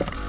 you.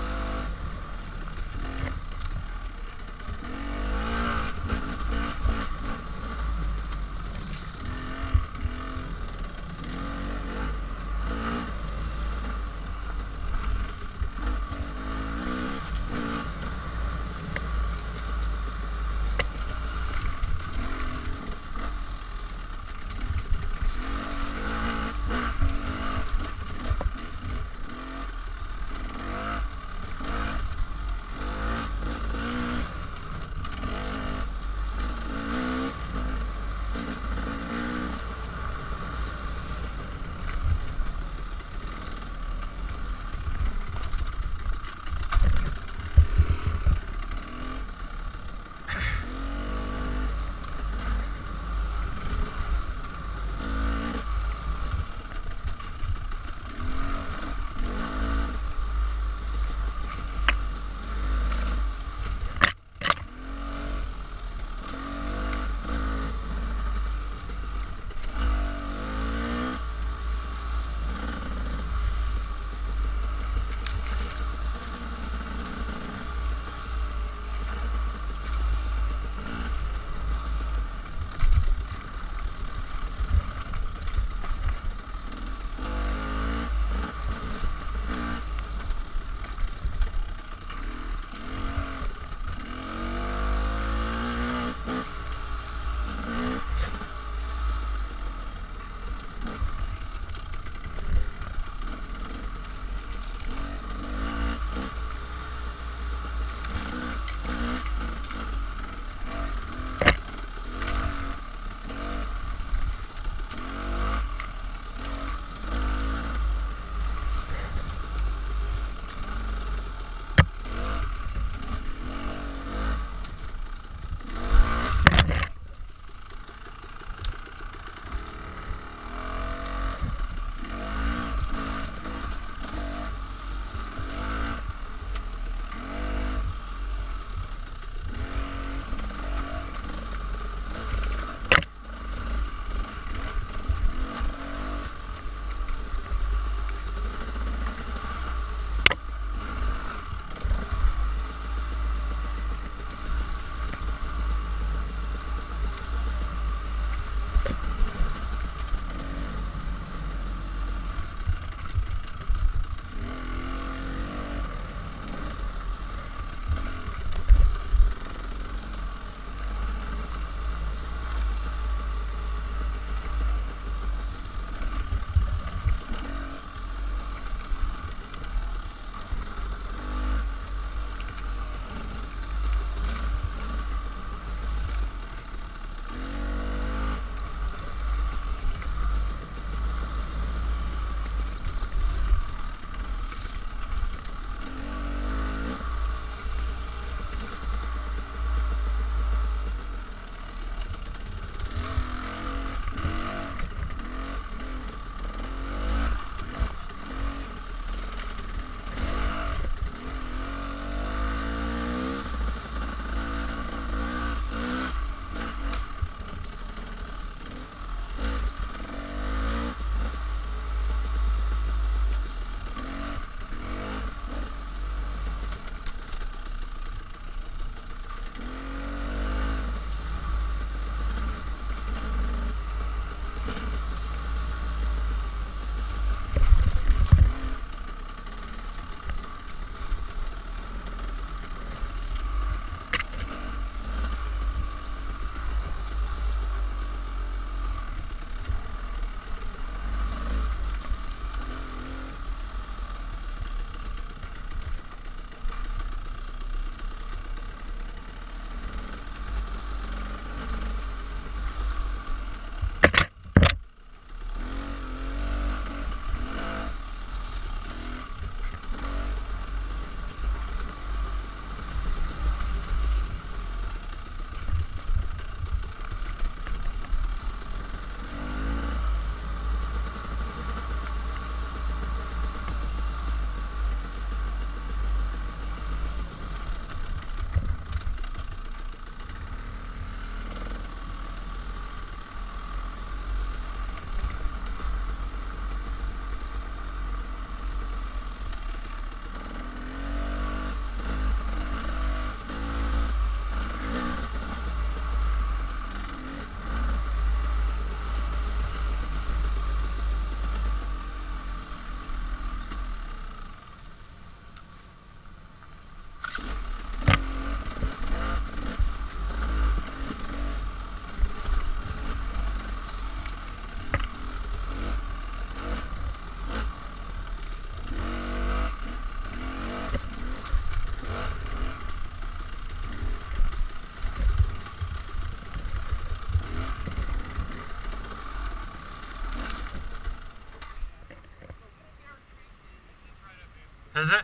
Is it?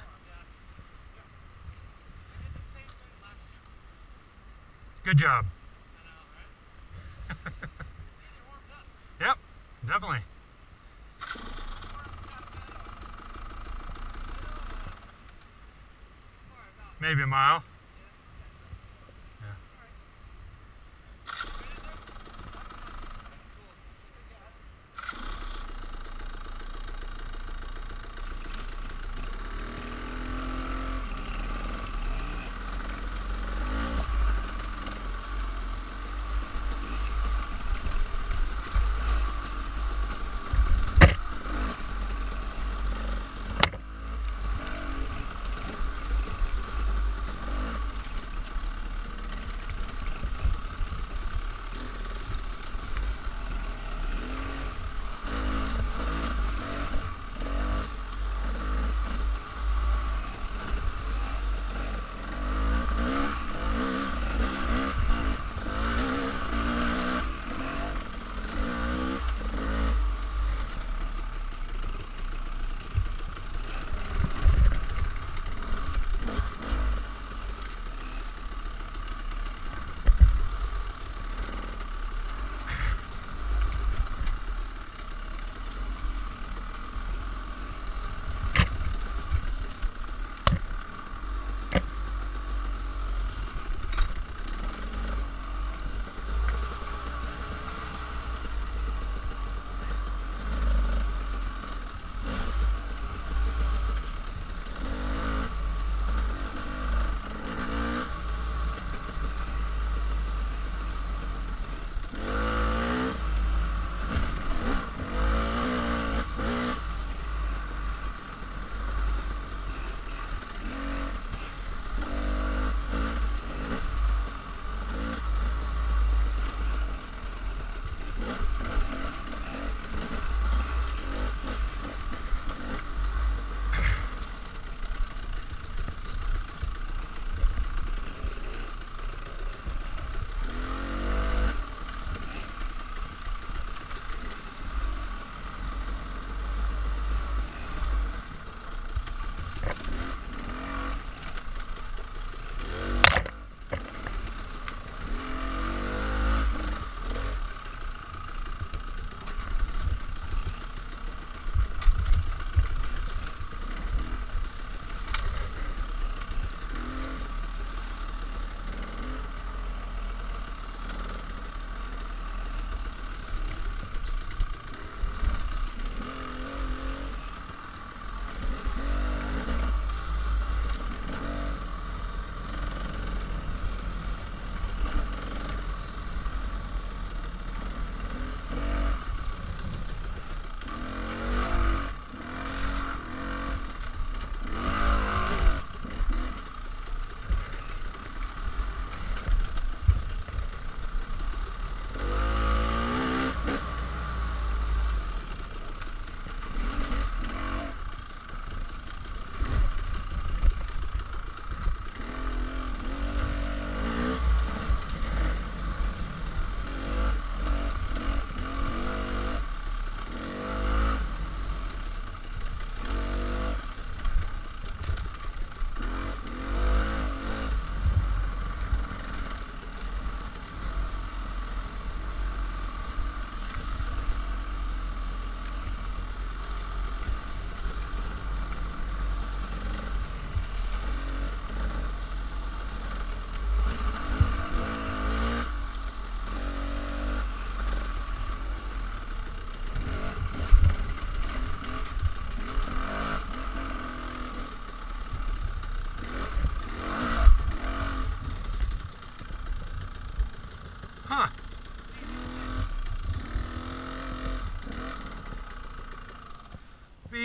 Good job. yep, definitely. Maybe a mile.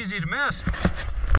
120 meses.